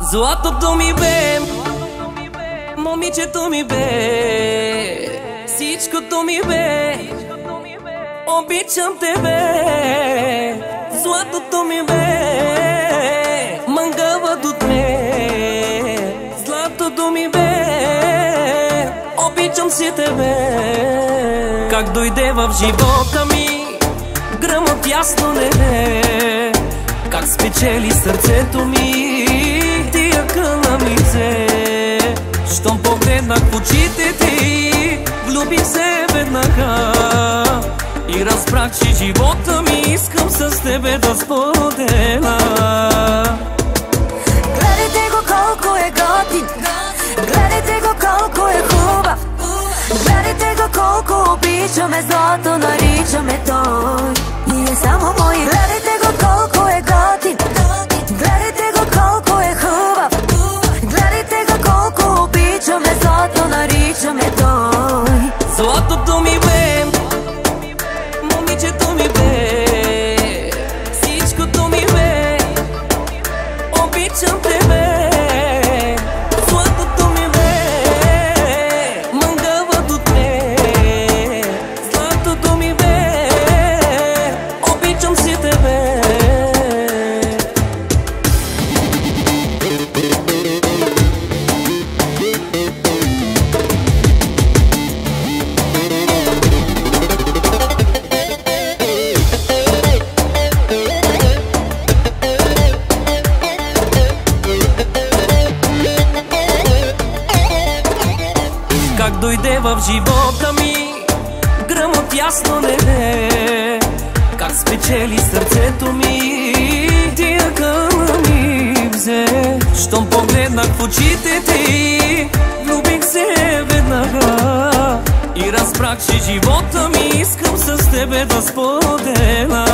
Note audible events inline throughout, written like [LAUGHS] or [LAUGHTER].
Златото ми бе Момичето ми бе Всичкото ми бе. Обичам тебе Златото ми бе Мангавът от ме. Златото ми бе Обичам си тебе. Как дойде в живота ми Гръмът ясно небе Как спечели сърцето ми. Тия къна ми взе. Щом погледнах в очите ти Влюбих се веднага. И разбрах, че живота ми Искам с тебе да споделя. Гледайте го колко е готин. Гледайте го колко е хубав. Гледайте го колко обичаме Злато наричаме той Ние само мои. Гледайте го колко е готин. Гледайте го колко е хубав. Гледайте го колко обичаме Злато наричаме той. Златото ми бе Života mi iskram sam s tebe da spodela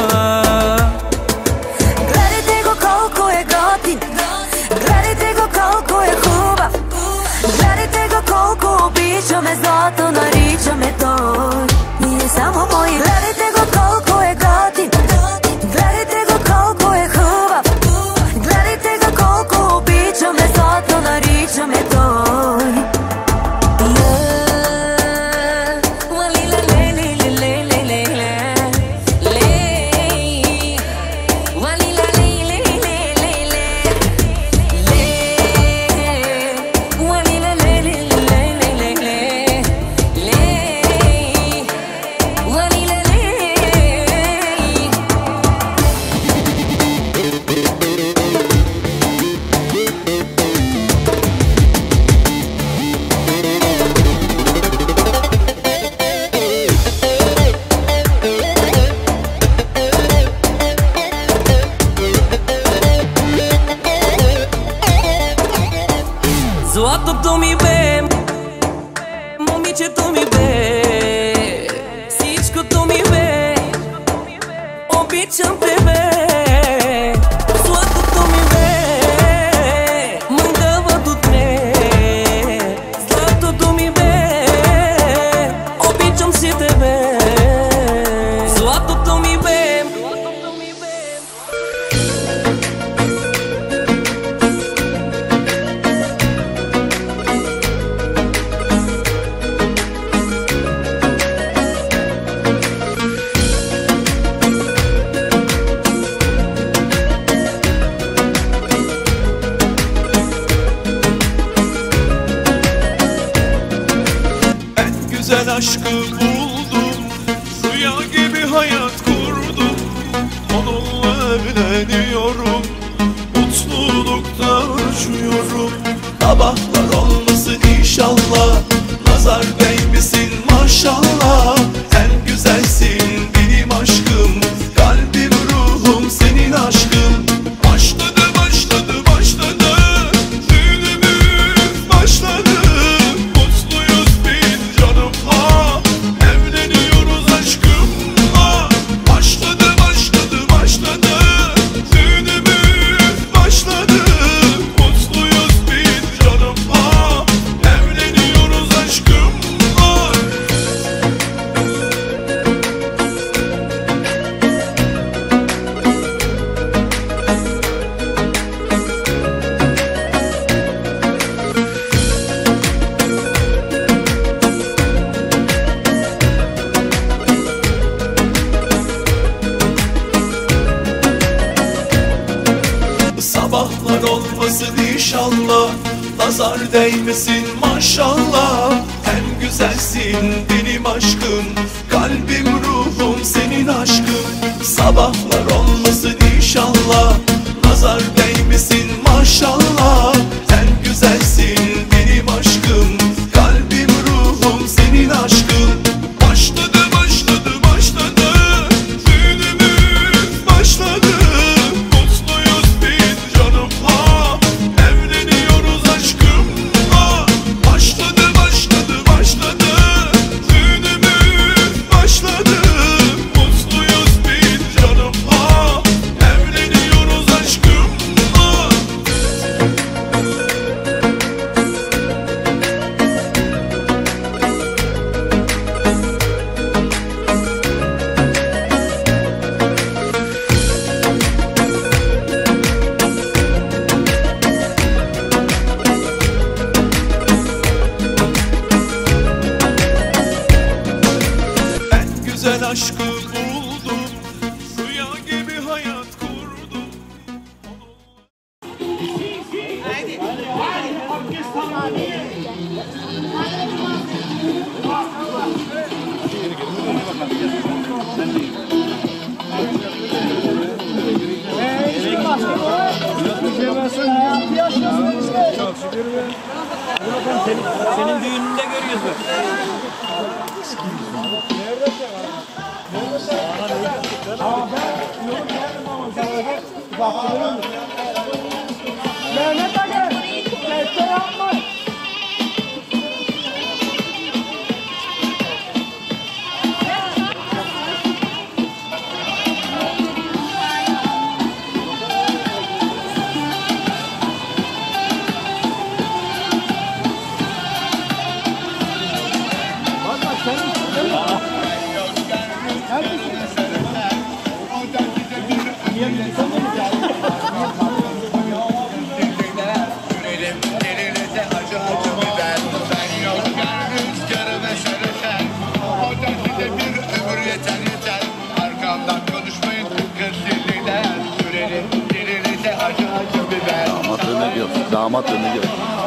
余ってるねぎだけ。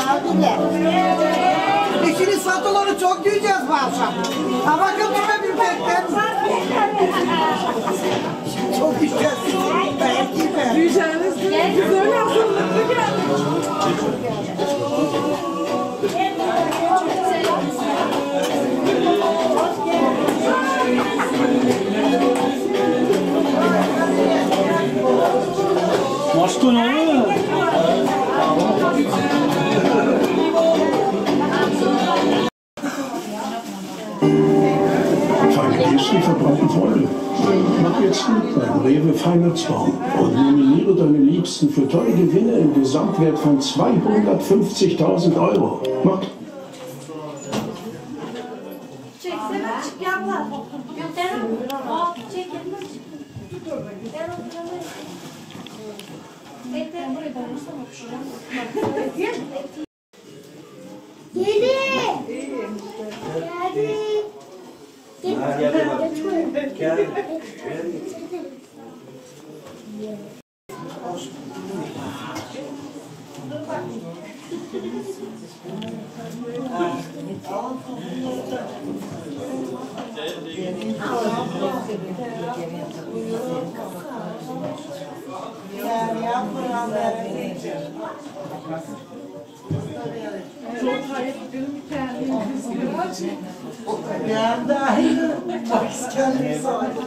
Abiler. İkili satıları çok yiyeceğiz bu akşam. Ha bakın şuna bir bekler. Çok yiyeceğiz. Belki ben. Yiyeceğiniz biz öyle hazırlıklı geldik. Maskın oğlum. Feine Rewe Weihnachtsbaum und nominiere deine Liebsten für tolle Gewinne im Gesamtwert von 250.000 Euro. Mach Çeksene çık yanlar. Götürün. O Çok hayır benim kendimiz gibi. Ben de aynı. Kendimi sağladım.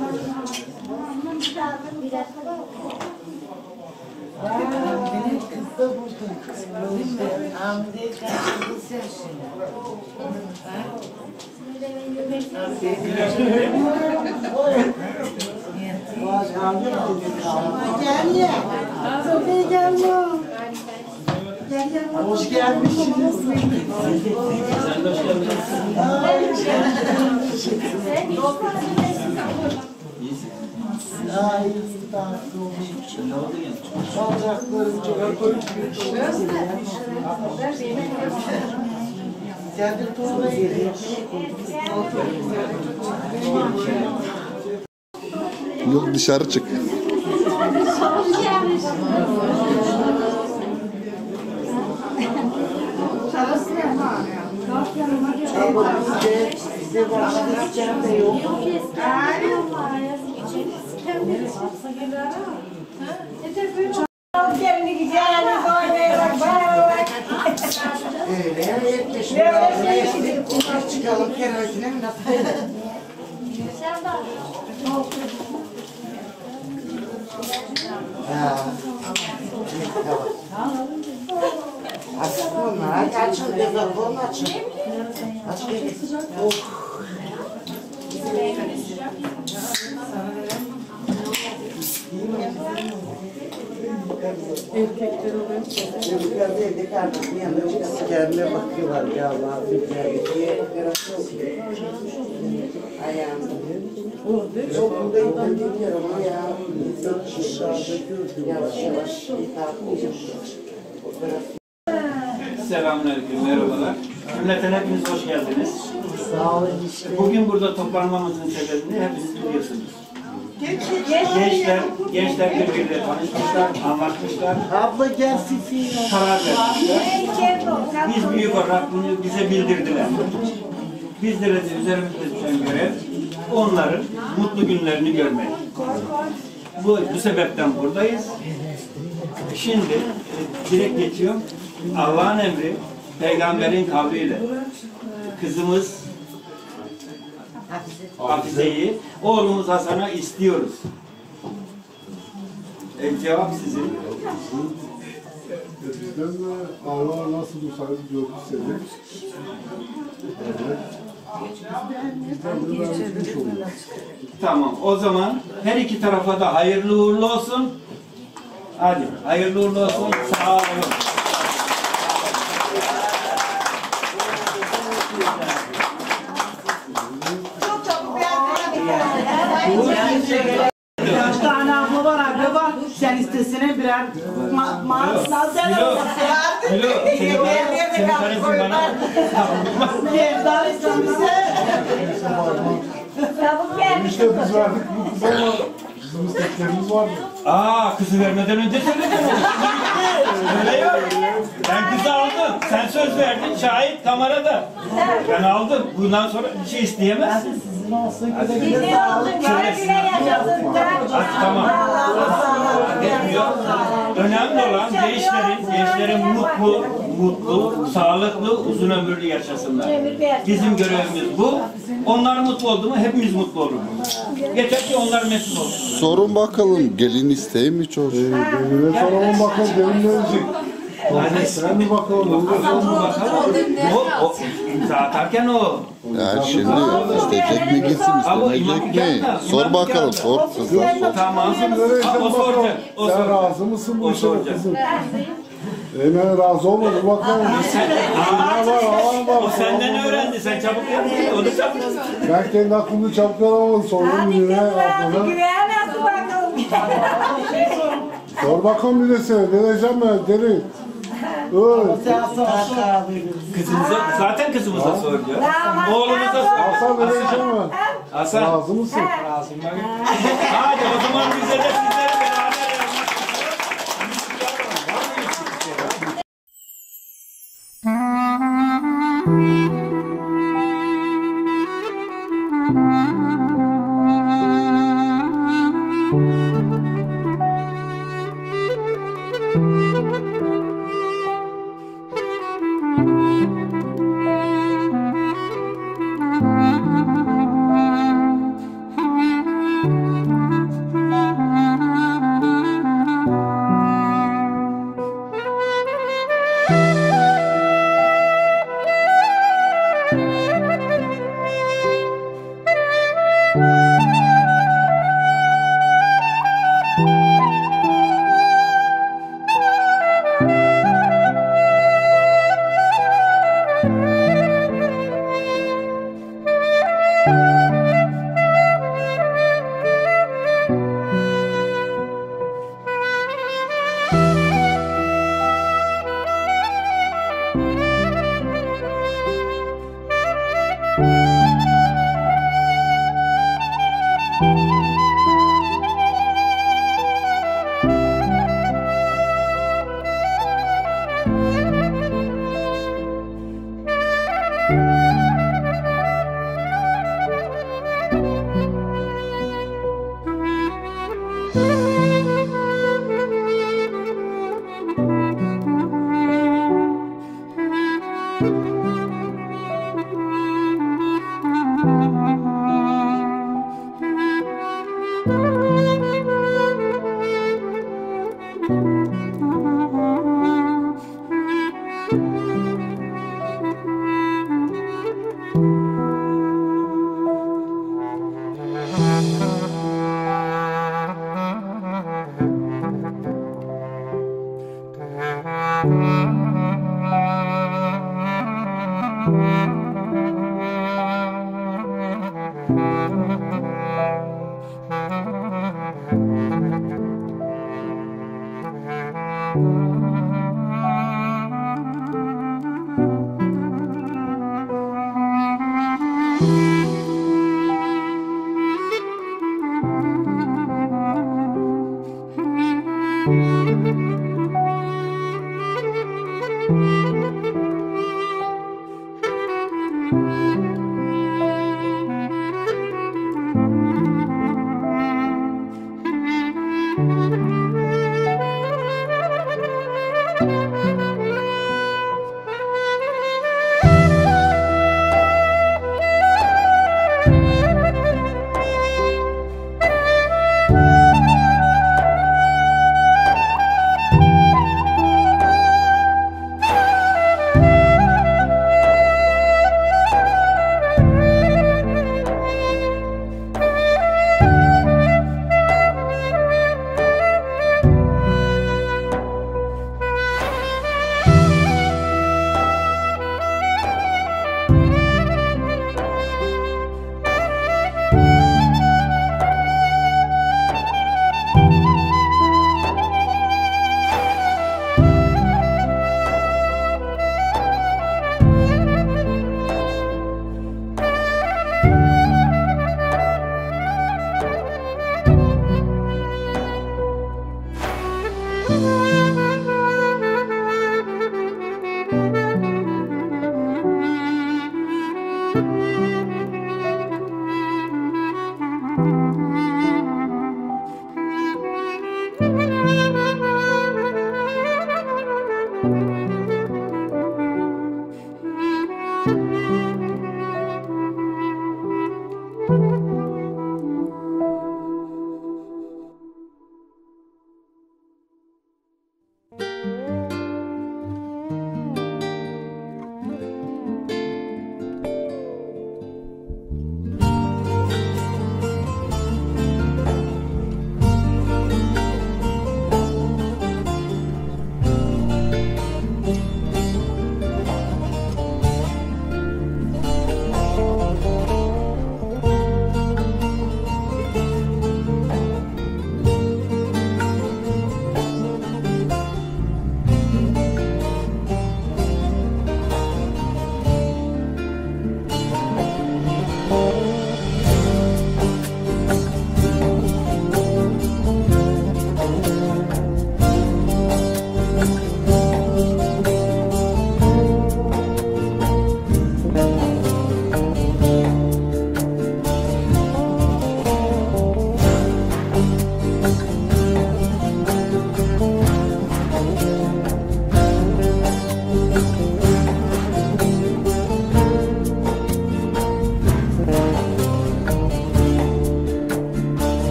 Benim kız da burada. Kızı ye. Gel ye. Gel ye. Hoş gelmişsiniz. Sen de hoş geldin. Oldu ya? Bacaklarım çok Sen de tuğla Yok dışarı çık. Bize başka içeceğim de yok. Gelini güzel, oynayarak bak. Öyle ya, hep şimdi ağzına yeşil kumar çıkalım kerosine mi nasıl? Ha. Açık bunlar. Aç açın dedi. Bunu açın. Aç kendine bakıyorlar ya Allah bir diye ayağımda. Yok burada indirdiler ama ya. İnsan dışarıda gördüm. Yavaş yavaş hitap ediyor. Selamünaleyküm, merhabalar. Cümleten hepiniz hoş geldiniz. Sağ olun. Bugün burada toplanmamızın sebebini hepiniz biliyorsunuz. Gençler, gençler birbiriyle tanışmışlar, anlaşmışlar, Abla gel Fifi. karar vermişler. Biz büyük olarak bunu bize bildirdiler. Bizlere de üzerimizde düşen görev onların mutlu günlerini görmek. Bu, bu sebepten buradayız. Şimdi e, direkt geçiyorum. Allah'ın emri, peygamberin kavliyle kızımız Hafize'yi oğlumuz Hasan'a istiyoruz. E, cevap sizin. Bizden de Allah nasıl bu sayı gördü seni. Evet. Tamam. O zaman her iki tarafa da hayırlı uğurlu olsun. Hadi hayırlı uğurlu olsun. Sağ olun. Kaç tane abla var abi var. İstesene birer ma maaş sen Bilo, Bilo, senin, senin karıcığın bana Evden istemişse. İşte biz verdik bu kız ama Bizim isteklerimiz vardı. Aa kızı vermeden önce söyledin. Öyle yok. Ben kızı aldım. Sen söz verdin. Şahit kamerada. Ben aldım. Bundan sonra bir şey isteyemezsin. Bizi aldık, güle güle yaşasın. Tamam. Önemli olan gençlerin, gençlerin mutlu, mutlu, sağlıklı, uzun ömürlü yaşasınlar. Bizim görevimiz bu. Onlar mutlu oldu mu hepimiz mutlu oluruz. Yeter ki onlar mesut olsun. Sorun bakalım gelin isteği mi çocuğu? Geline soralım bakalım gelin ne. Yani Sen bir bakalım. o, o imza atarken o. Yani şimdi isteyecek mi gitsin Ama istemeyecek mi? Sor bakalım sor kızlar sor. Tamam. O bakalım. soracak. O Sen razı mısın bu işe kızım? Hemen razı olmadı bakalım. Ne var alan var. O senden öğrendi. Sen çabuk yaptın. O da çabuk. Ben kendi aklımda çabuk alamadım. Sordum yine aklına. Güven nasıl bakalım? Sor bakalım bir de sen. Deneyeceğim ben. Deli. Öyle. Kızımıza, zaten kızımıza soruyor. Oğlumuza soruyor. Hasan deneyeceğim ben. Hasan. Razı mısın? Razım ben. Hadi o zaman bize de sizlere beraber 嗯。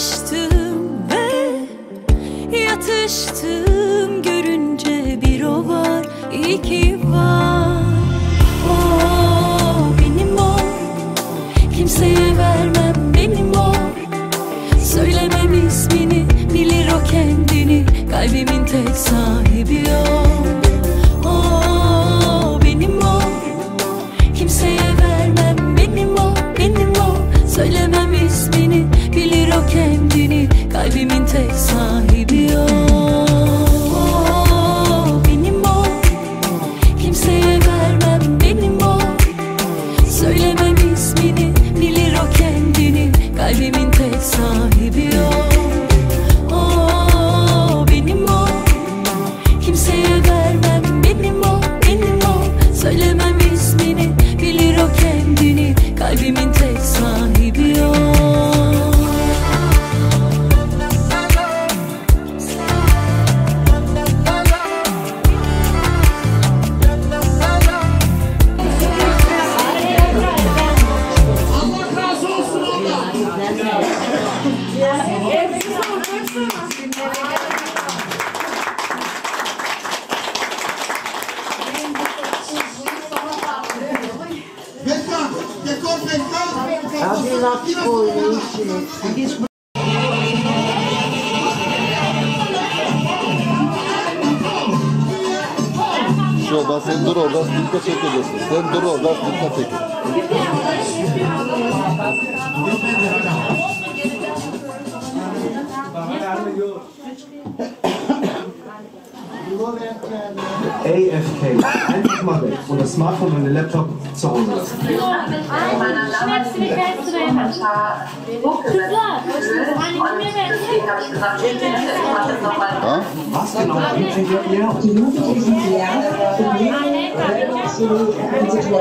Bakıştım ve yatıştım. Görünce bir o var iki var. O benim o. Kimseye vermem benim o. Söylemem ismini bilir o kendini. Kalbimin tek sahibi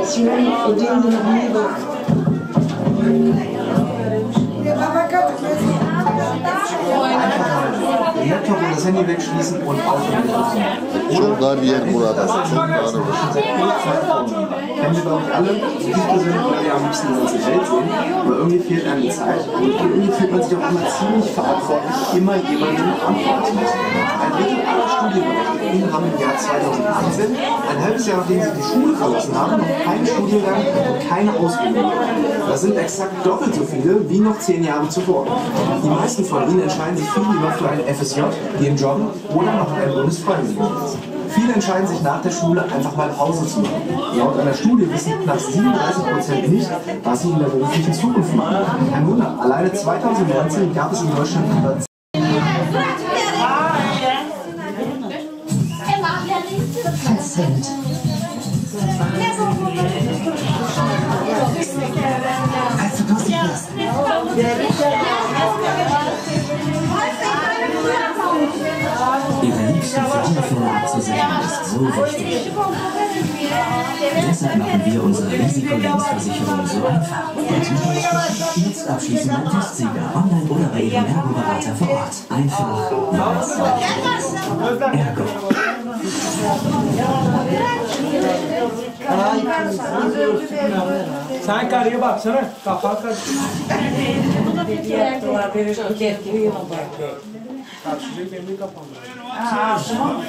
Situation, in denen du noch nie warst. Den Laptop und das Handy wegschließen und aufhören. Oder Nein, hier in Ruhe, das ist gerade wir, glaube ich, alle. Ich persönlich würde ja am liebsten die ganze Welt sehen, aber irgendwie fehlt einem die Zeit. Und irgendwie fühlt man sich auch immer ziemlich verantwortlich, immer jemandem antworten zu müssen. Ein Drittel aller Studienberechtigten haben im Jahr 2018, ein halbes Jahr nachdem sie die Schule verlassen haben, noch keinen Studiengang und keine Ausbildung. Das sind exakt doppelt so viele wie noch zehn Jahre zuvor. Die meisten von ihnen entscheiden sich viel lieber für ein FSJ, gehen jobben oder machen einen Bundesfreiwilligendienst. Viele entscheiden sich nach der Schule einfach mal Pause zu machen. Laut einer Studie wissen knapp 37 Prozent nicht, was sie in der beruflichen Zukunft machen. Kein Wunder, alleine 2019 gab es in Deutschland über Verzerrt. Also durstig bist. Ihre liebsten Frauenfälle abzusehen ist so wichtig. Deshalb machen wir unsere Risikolebensversicherung so einfach. Jetzt abschließen beim Testsieger, online oder bei Ihrem Ergo-Berater vor Ort. Einfach, nice. Ergo. Sen karıya baksana. Hediye yaptılar. Bir buket gibi yumurta. Karşıcı gemi kapandı. Aa, tamam.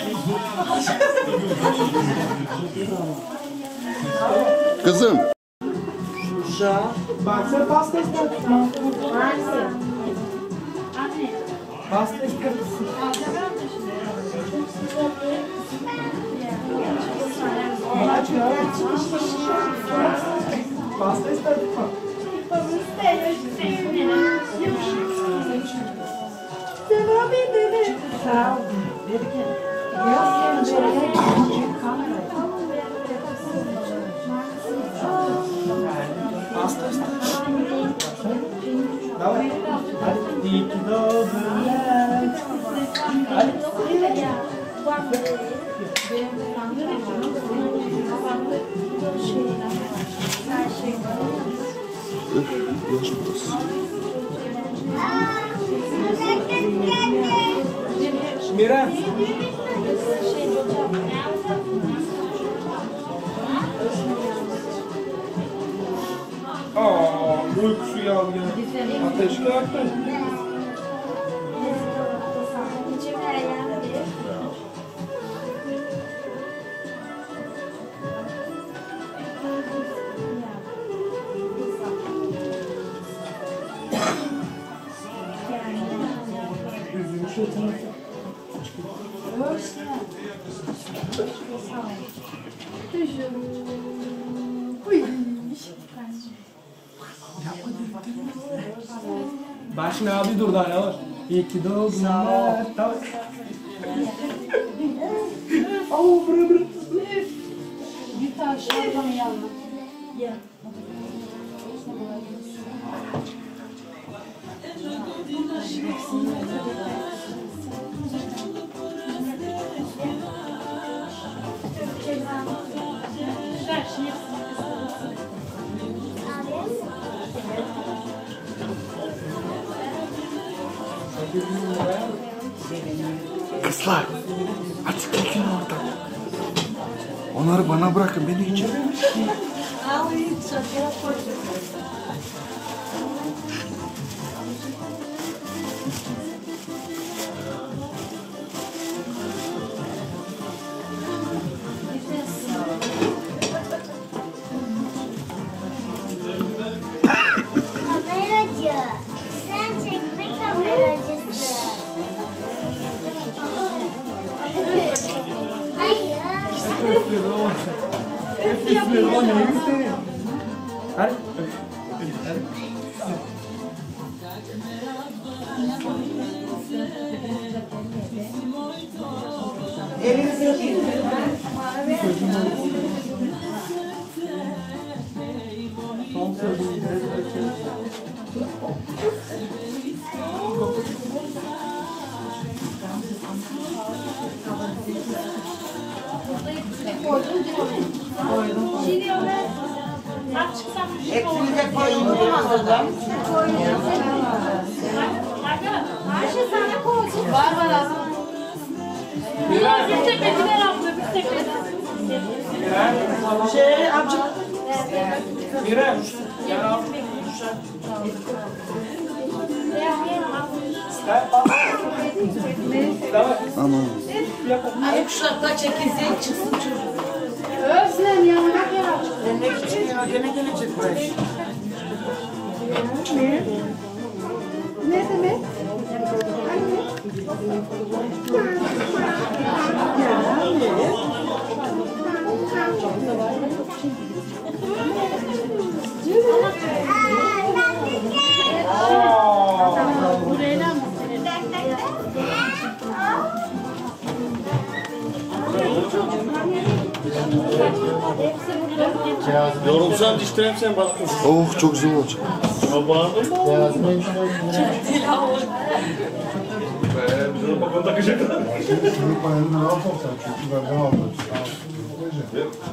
Kızım. Şuşa. Bak sen pasta ister. Pasta ister. Aç ya. Pasta ister. Babamızda enerjisi evlenin. Devam edelim. Sağ olun. Verirken. Yaz yerine kamera. Öf, yaş burası. Miran. Aa, uykusu yandı. Ateş kalktı. Başına abi dur Var var abla. Biraz bir tepekiler abla bir tepekiler. Şey amca. Mirem. Gel al. Aman. Hadi kuşakta çekilsin çıksın çocuk. Özlem yanına gel aç. Demek için ya gene gelecek buraya. Ne demek? Yorulsan diştirem sen bak. Oh çok güzel olacak. Ya bağırdın mı? [LAUGHS] Bizim bakın takacaklar. Büyük bayını ne yapalım sen? Çünkü ben ne aldım?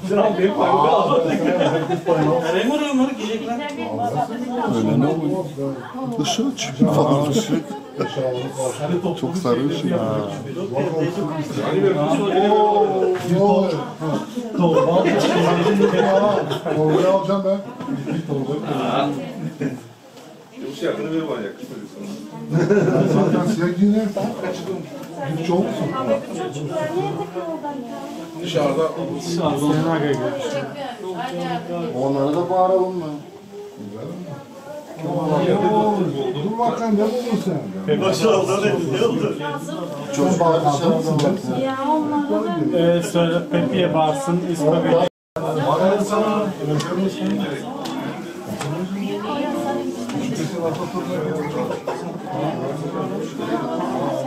Sen al büyük bayını [LAUGHS] al. Nereye mi oraya onları giyecekler? Öyle ne oluyor? Işığı aç. Falan. Çok sarı ışık. Torbayı alacağım ben. Bir torbayı. siyahını ver bana yakışmıyor sana. Zaten siyah giyinir. Güççü olmuşsun. Dışarıda. Onlara da bağıralım mı? Dur bakalım ne buldun sen? Başarılı ne oldu? Çok bağır dışarıdan bak. Ya onlara da Ee, söyle Pepi'ye bağırsın, İsmail'e Bağıralım sana.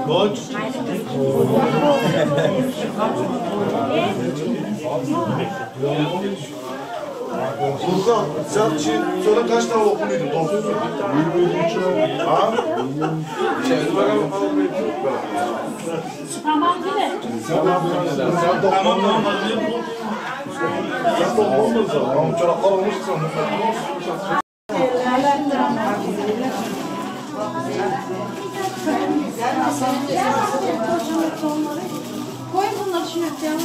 Koç. Furkan sen şimdi sonra kaç tane okuluydun? Dokuz. Ha? Şimdi bakalım. tamam yine. Sen dokuz. Tamam tamam. Sen dokuz olmasın. Ama çoraplar olmuşsa. Koy bunları şuraya canım.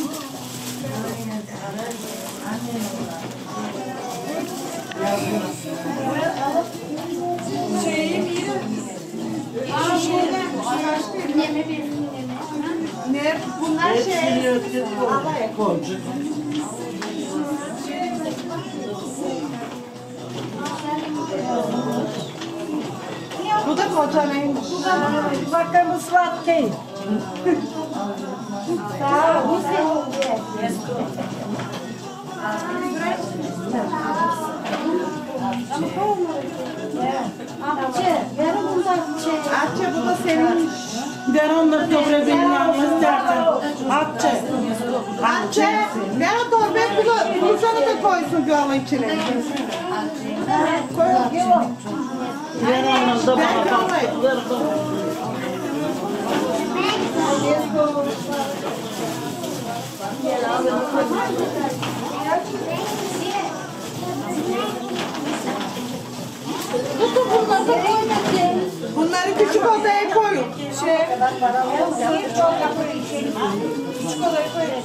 Ne? Bunlar şey. Havaya koy. Bu da kocanaymış. Bakın ıslat keyif. Sağ ol. Atça bu da senin. Ben onları dobra benim yanıma istersen. Atça. Atça. Ver o torbayı bunu. Bulsanı da koysun göğün içine. Ver onları da bana bak. Ver Tutun bunları da koyun. Bunları küçük odaya koyun. Şey. Küçük odaya koyun.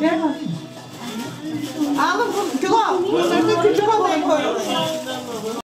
Ver bakayım. Alın bu kilo. Da küçük odaya koyun.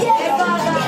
대박아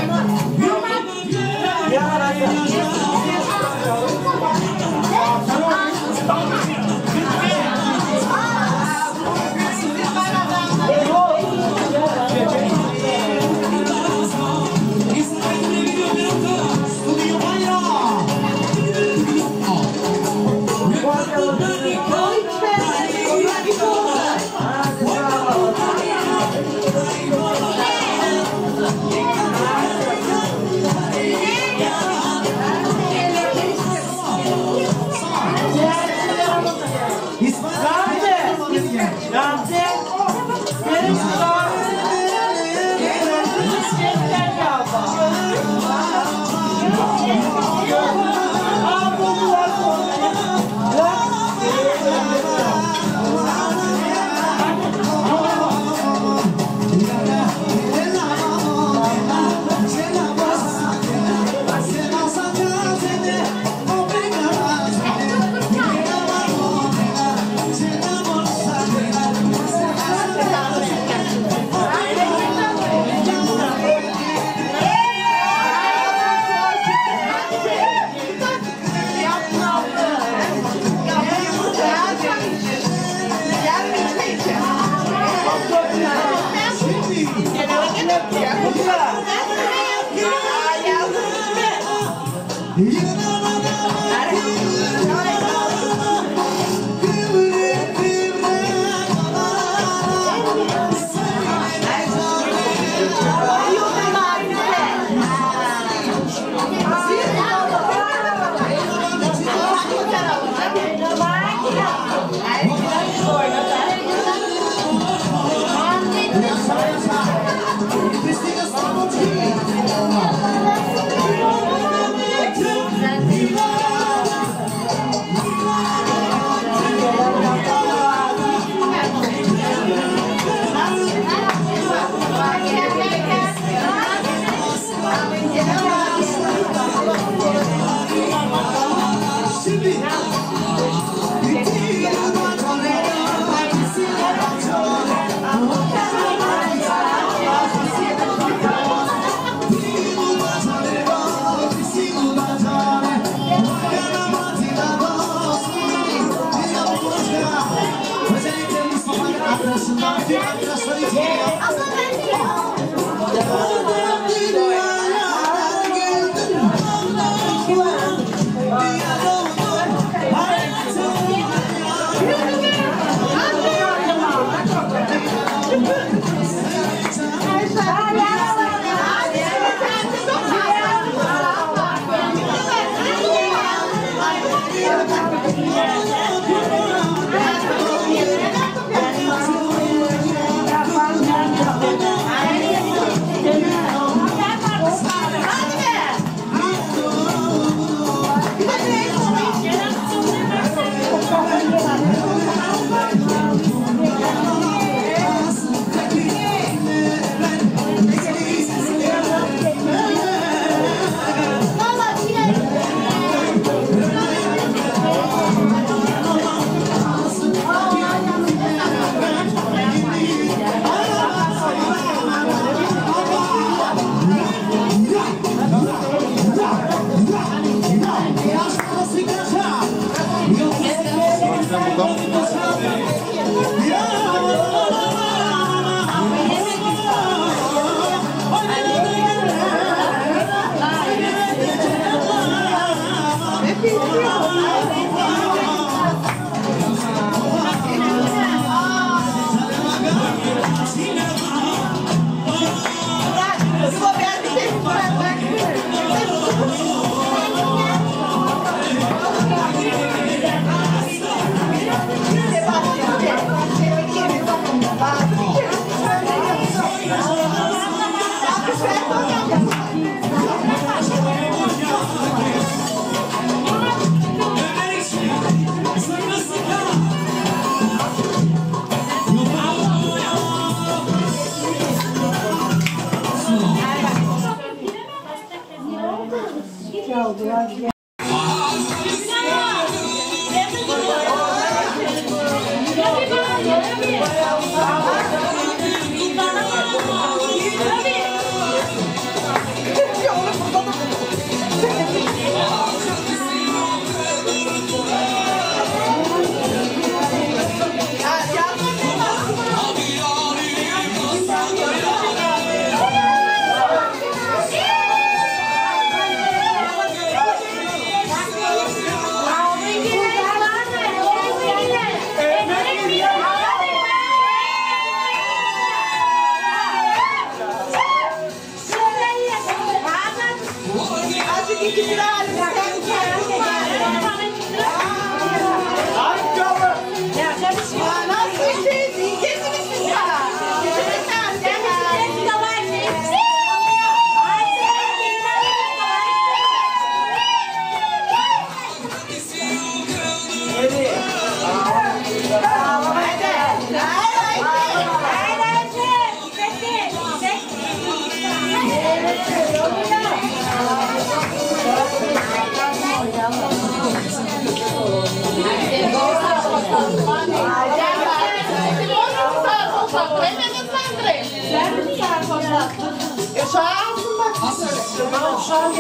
bak.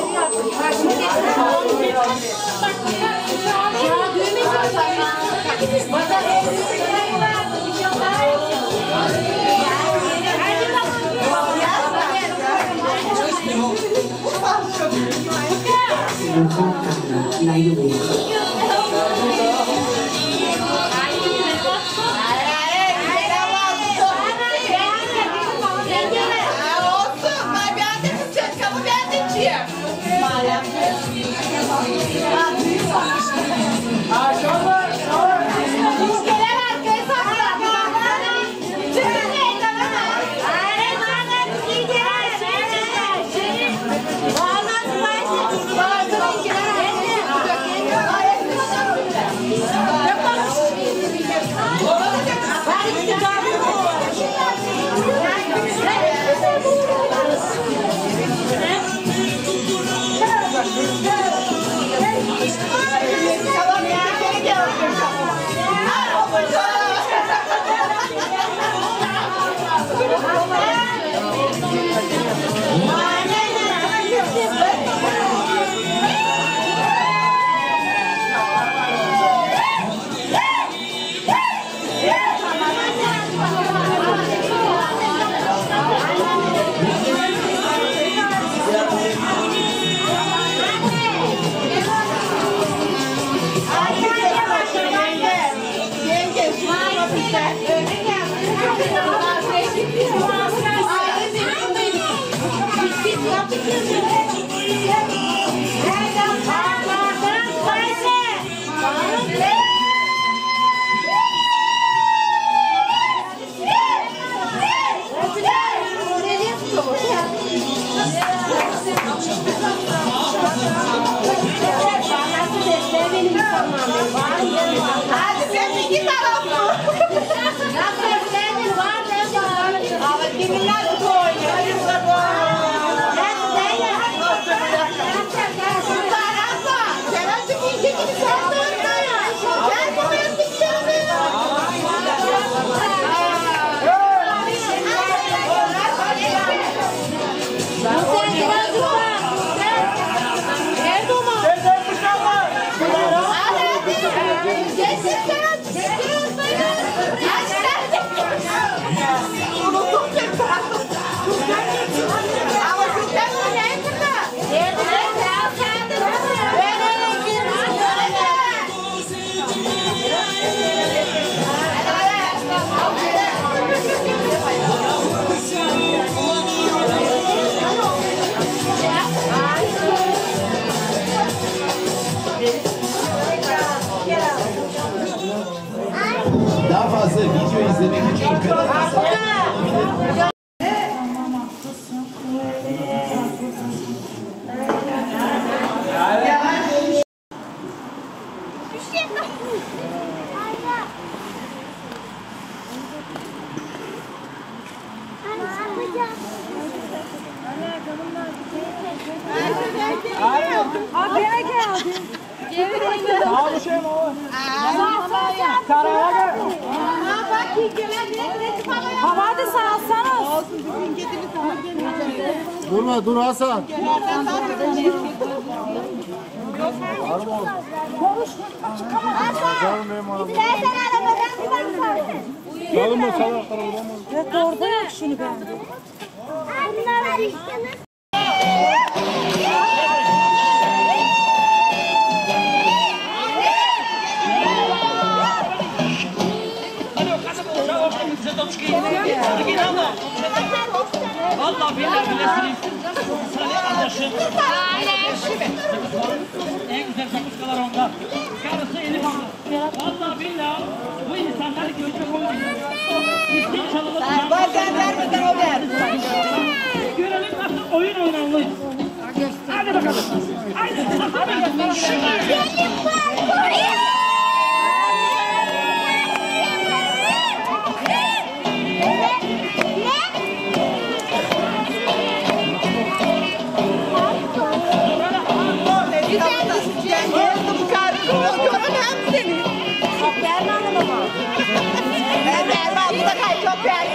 Şu an beni Durma dur Hasan. Canım benim arabam. Salın mı salın arabadan mı? Evet orada yok şimdi ben. Vallahi billahi bilesiniz. En güzel kamışkalar onda. Karısı Elif Hanım. Vallahi billahi bu insanlar görecek olmuyor. İstim çalınıp... Bazen vermeden o ver. Görelim nasıl oyun oynanılır. Hadi bakalım. Hadi. Hadi. Evet,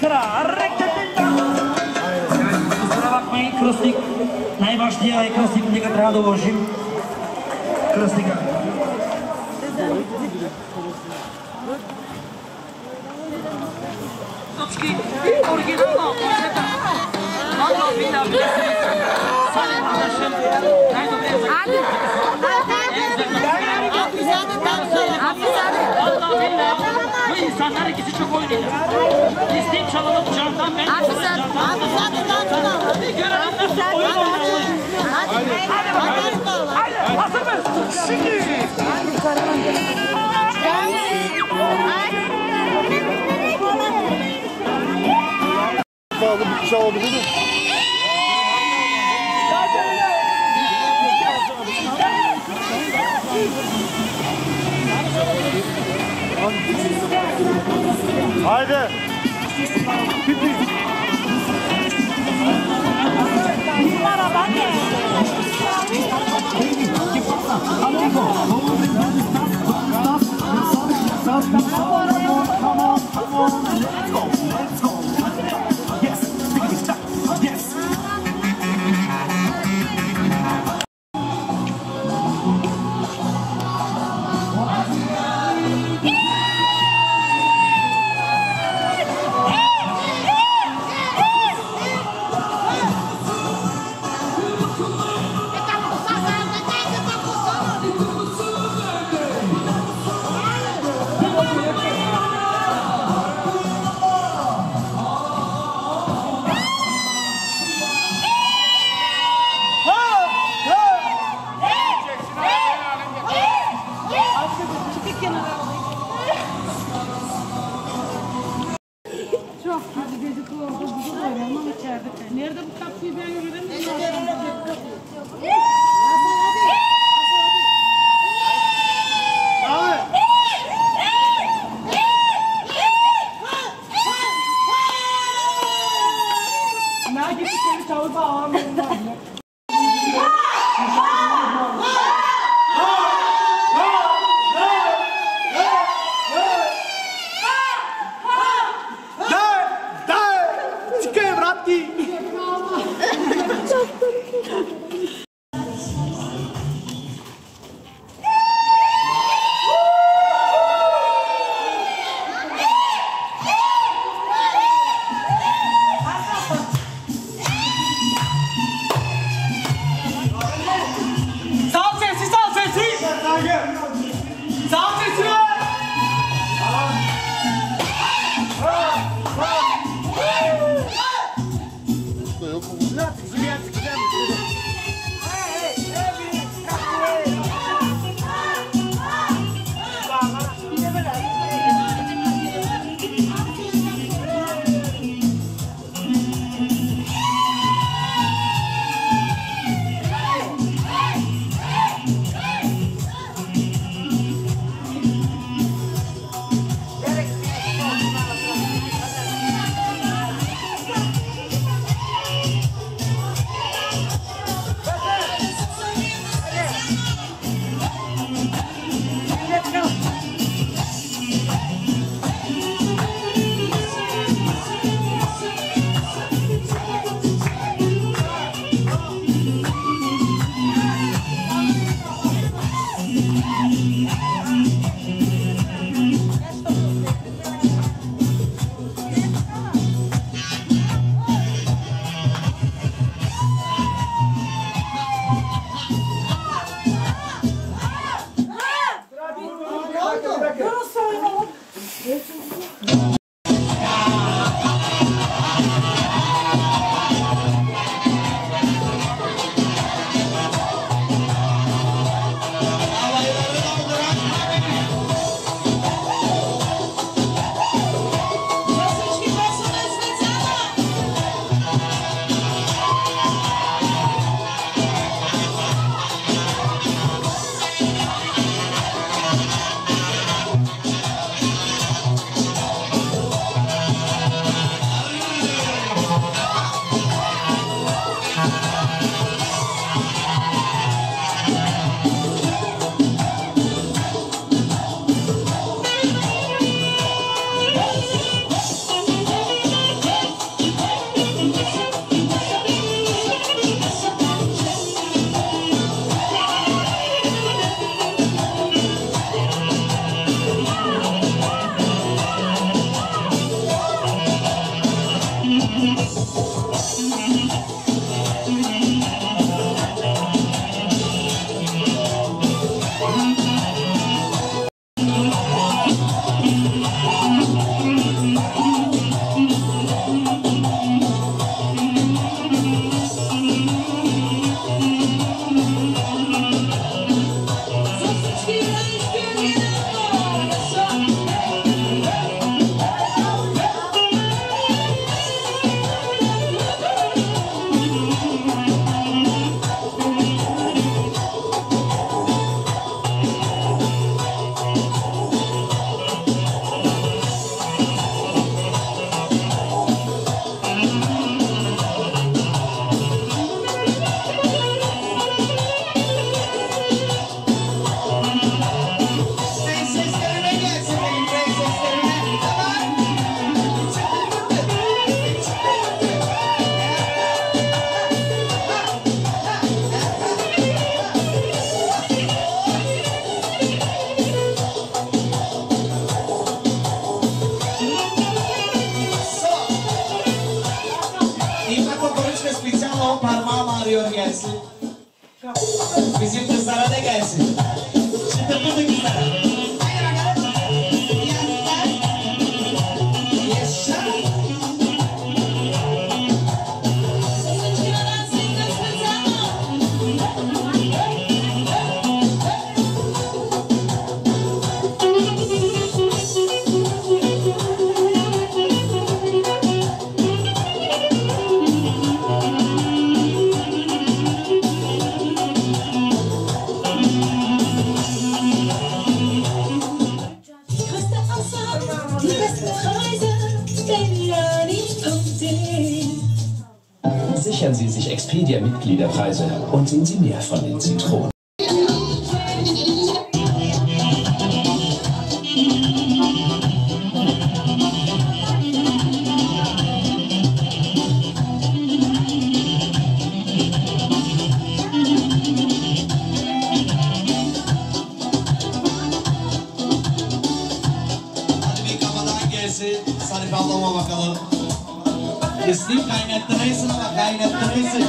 игра. Поздравахме и кръстник. Най-важния е кръстник. Нека трябва да лъжим кръстника. Сочки, оригинално, концерта. Много питам, Солен Адашев, най-добрият за insanlar ikisi çok oynuyor. İsteğim çalalım candan ben. Abi sen, abi sen de dansına. Hadi görelim nasıl oyun oynanıyor. Hadi, hadi bakalım. Hadi, hazır mıyız? Şimdi. Sağlı bir kişi alabilir mi? Haydi. Pipi. Çok Liederpreise und sehen Sie mehr von den Zitronen. Hadi bağlama bakalım. Üstün kaynattıraysın bak kaynattıraysın.